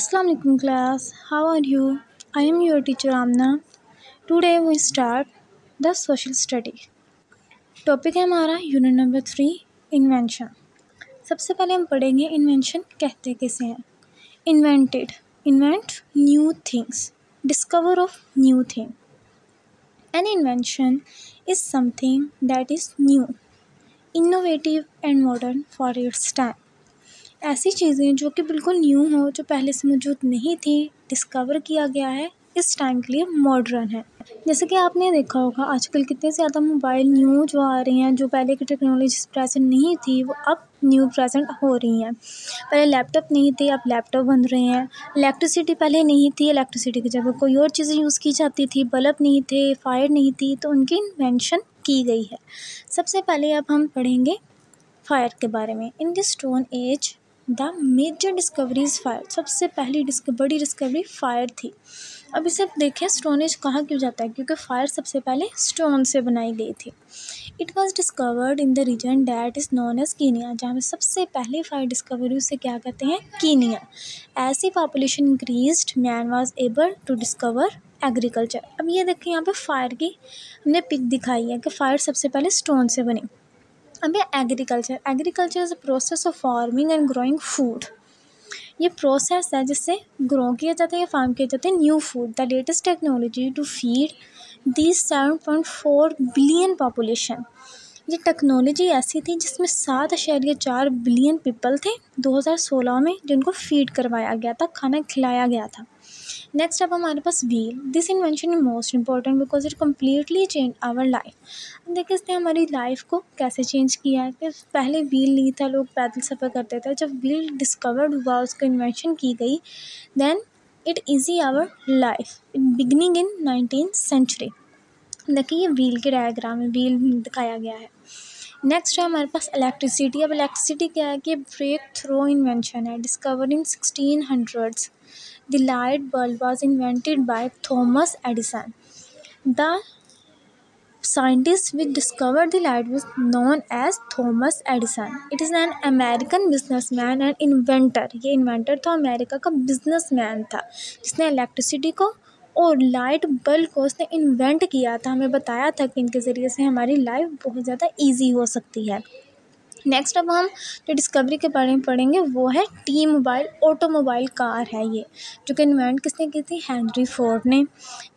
Assalamu alaikum class. How are you? I am your teacher, Amna. Today we start the social study. Topic है हमारा unit number three invention सबसे पहले हम पढ़ेंगे invention कहते किसे हैं? Invented invent new things discover of new thing an invention is something that is new innovative and modern for its time ऐसी चीज़ें जो कि बिल्कुल न्यू हो, जो पहले से मौजूद नहीं थी डिस्कवर किया गया है, इस टाइम के लिए मॉडर्न है। जैसे कि आपने देखा होगा, आजकल कितने ज़्यादा मोबाइल न्यू जो आ रही हैं, जो पहले की टेक्नोलॉजी प्रेजेंट नहीं थी, वो अब न्यू प्रेजेंट हो रही हैं। पहले लैपटॉप नहीं थे, अब लैपटॉप बन रहे हैं। इलेक्ट्रिसिटी पहले नहीं थी इलेक्ट्रिसिटी की जगह कोई और चीज़ें यूज़ की जाती थी बल्ब नहीं थे फायर नहीं थी तो उनकी इन्वेंशन की गई है। सबसे पहले अब हम पढ़ेंगे फायर के बारे में। In this stone age the major discoveries fire, सबसे पहली बड़ी डिस्कवरी फायर थी। अब इसे देखें, स्टोन एज कहा क्यों जाता है? क्योंकि फायर सबसे पहले स्टोन से बनाई गई थी। It was discovered in the region that is known as Kenya जहाँ पे सबसे पहले फायर डिस्कवरी उसे क्या कहते हैं? कीनिया। ऐसी population increase man was able to discover agriculture अब ये देखें, यहाँ पे फायर की हमने पिक दिखाई है कि फायर सबसे पहले स्टोन से बनी। ये agriculture agriculture is a process of farming and growing food ये प्रोसेस है जिससे ग्रो किया जाता है या फार्म किया जाता है new food the latest technology to feed this seven point four billion population ये टेक्नोलॉजी ऐसी थी जिसमें सात अशरिया चार बिलियन पीपल थे 2016 में जिनको फ़ीड करवाया गया था, खाना खिलाया गया था। नेक्स्ट अब हमारे पास wheel this invention is most important because it completely change our life अब देखिए इसने हमारी लाइफ को कैसे चेंज किया है। कि पहले व्हील नहीं था, लोग पैदल सफ़र करते थे। जब व्हील डिस्कवर्ड हुआ, उसको इन्वेंशन की गई then it easy our life beginning in nineteen century देखिए ये व्हील के डायग्राम में व्हील दिखाया गया है। नेक्स्ट है हमारे पास इलेक्ट्रिसिटी अब इलेक्ट्रिसिटी क्या है कि ब्रेक थ्रो इन्वेंशन है discover in sixteen hundreds the light bulb was invented by Thomas Edison the scientist which discover the light was known as Thomas Edison it is an American businessman and inventor ये inventor था America का businessman था, जिसने electricity को और light bulb को उसने invent किया था। हमें बताया था कि इनके ज़रिए से हमारी लाइफ बहुत ज़्यादा ईजी हो सकती है। नेक्स्ट अब हम जो डिस्कवरी के बारे में पढ़ेंगे, वो है टी मोबाइल ऑटोमोबाइल कार है ये, जो कि इन्वेंट किसने की थी? हेनरी फोर्ड ने।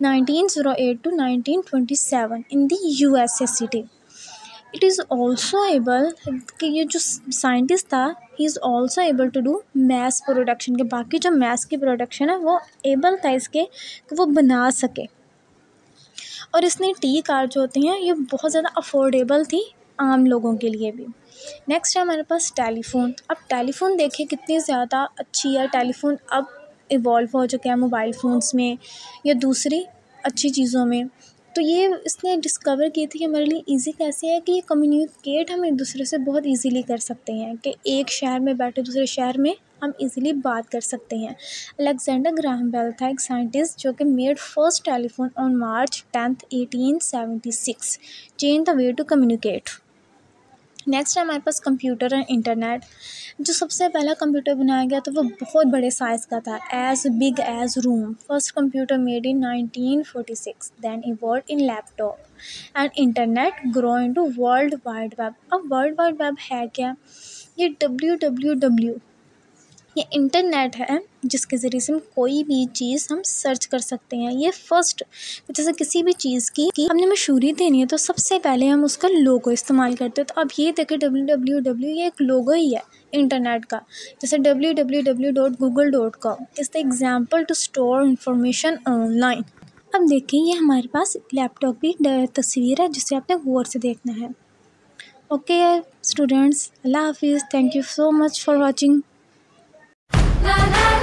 1908 to 1927 in the USA city it is also able कि ये जो साइंटिस्ट था he is also able to do mass production के बाकी जो मैस की प्रोडक्शन है, वो एबल था इसके कि वो बना सके। और इसने टी कार जो होती हैं, ये बहुत ज़्यादा अफोर्डेबल थी आम लोगों के लिए भी। नेक्स्ट है हमारे पास टेलीफ़ोन। अब टेलीफ़ोन देखें कितनी ज़्यादा अच्छी है। टेलीफ़ोन अब इवॉल्व हो चुके हैं मोबाइल फ़ोन्स में या दूसरी अच्छी चीज़ों में। तो ये इसने डिस्कवर की थी कि हमारे लिए इजी कैसे है कि ये कम्युनिकेट हम एक दूसरे से बहुत इजीली कर सकते हैं, कि एक शहर में बैठे दूसरे शहर में हम इजीली बात कर सकते हैं। अलेक्जेंडर ग्राहम बेल था एक साइंटिस्ट जो कि made first telephone on March tenth eighteen seventy six change the way to communicate next है हमारे पास कंप्यूटर एंड इंटरनेट जो सबसे पहला कंप्यूटर बनाया गया था, वो बहुत बड़े साइज़ का था as big as room first computer made in 1946 then evolve in laptop and internet grow in to world wide web अब वर्ल्ड वाइड वेब है क्या? ये डब्ल्यू डब्ल्यू डब्ल्यू ये इंटरनेट है जिसके ज़रिए से हम कोई भी चीज़ हम सर्च कर सकते हैं। ये फ़र्स्ट जैसे किसी भी चीज़ की, की हमने मशहूरी देनी है तो सबसे पहले हम उसका लोगो इस्तेमाल करते हैं। तो अब ये देखें डब्ल्यू डब्ल्यू डब्ल्यू ये एक लोगो ही है इंटरनेट का। जैसे W W W dot Google dot com is the example to store information online अब देखें ये हमारे पास लैपटॉप की तस्वीर है जिसे आपने गौर से देखना है। ओके स्टूडेंट्स अल्लाह हाफिज़ thank you so much for watching la la.